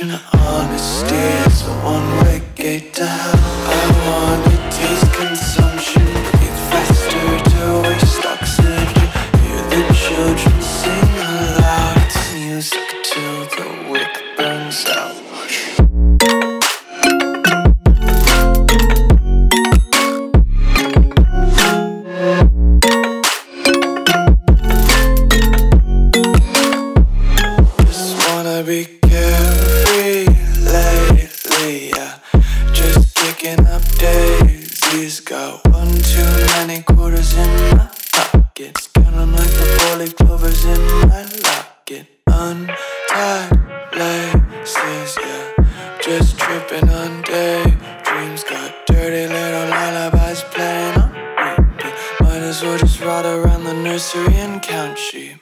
Redemption. Honesty is a one-way gate to hell. I wanna taste consumption, breathe faster to waste oxygen. Hear the children sing aloud. It's music till the wick burns out. Be carefree As well just ride around the nursery and count sheep.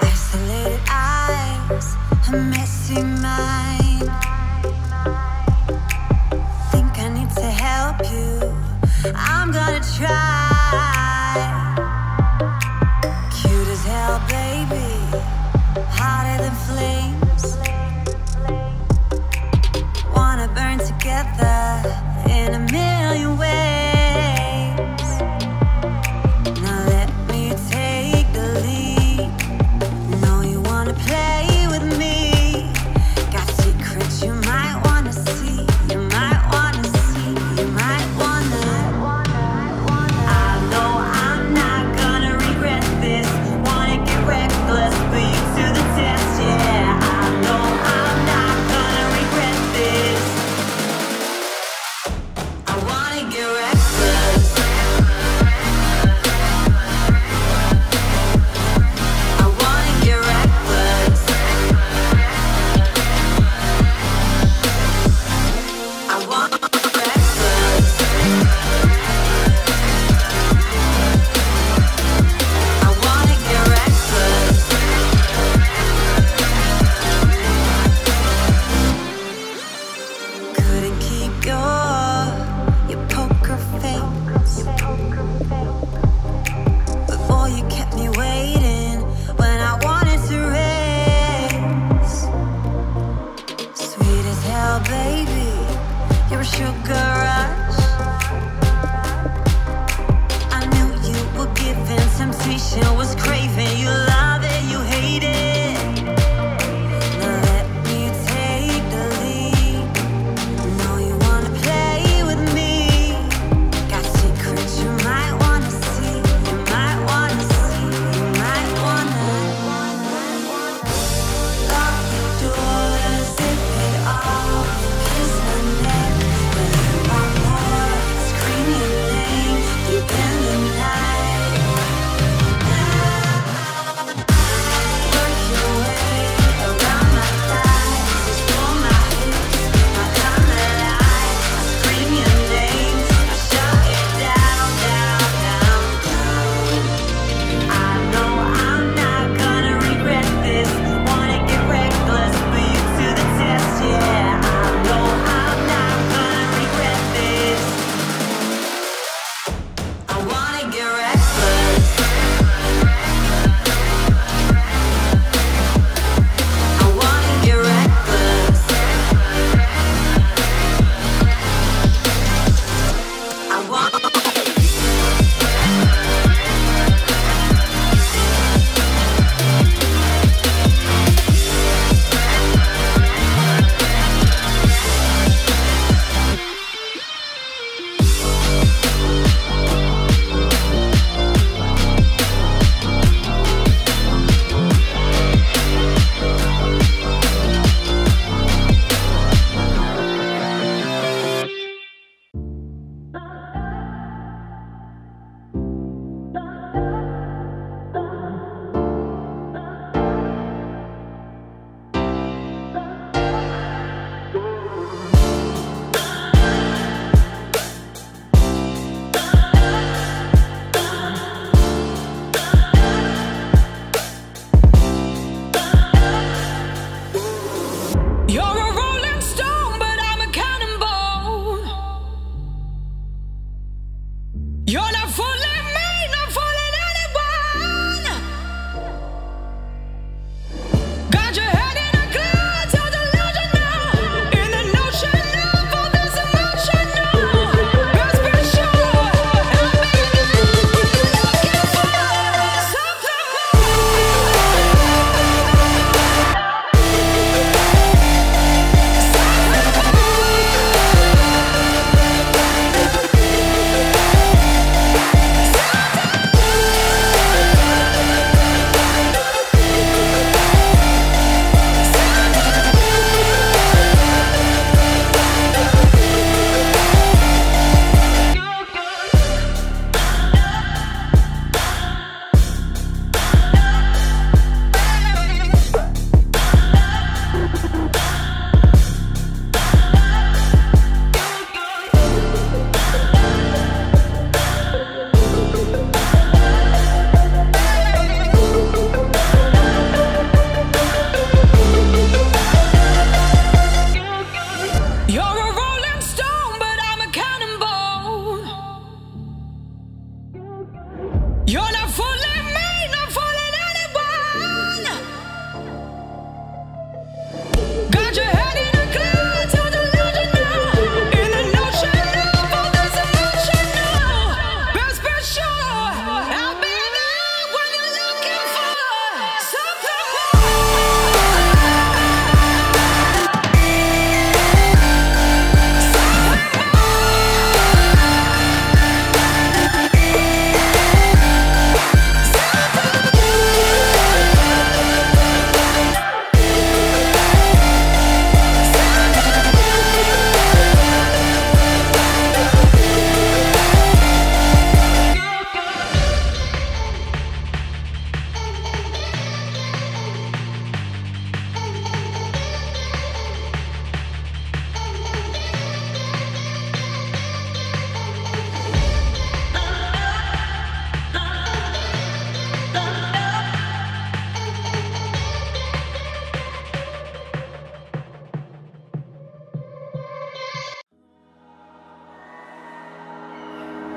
Isolated eyes, a messy mind. Think I need to help you. I'm gonna try. Cute as hell, baby. Hotter than flames.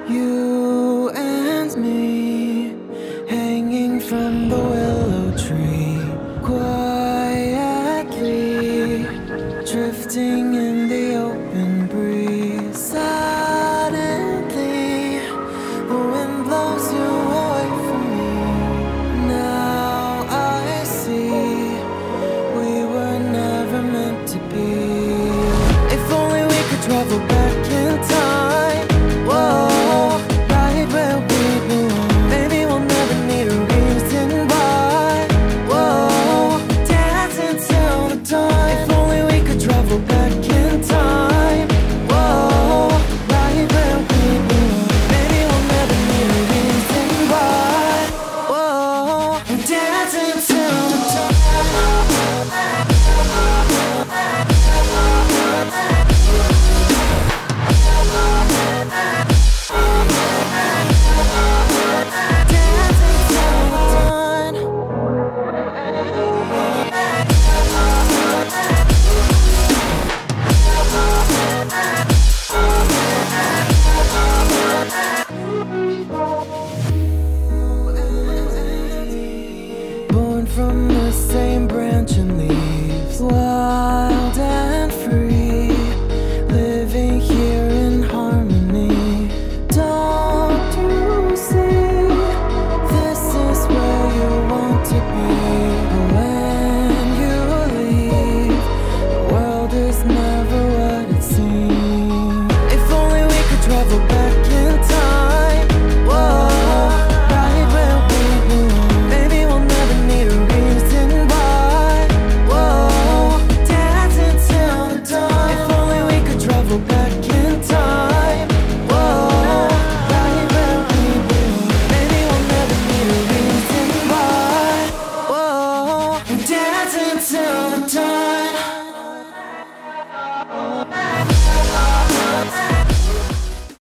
Dancing